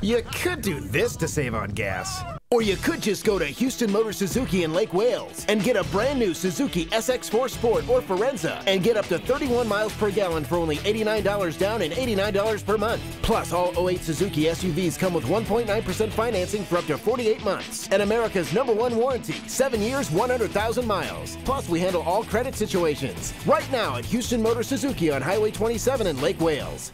You could do this to save on gas. Or you could just go to Huston Motor Suzuki in Lake Wales and get a brand new Suzuki SX4 Sport or Forenza and get up to 31 miles per gallon for only $89 down and $89 per month. Plus, all 08 Suzuki SUVs come with 1.9% financing for up to 48 months and America's number one warranty 7 years, 100,000 miles. Plus, we handle all credit situations. Right now at Huston Motor Suzuki on Highway 27 in Lake Wales.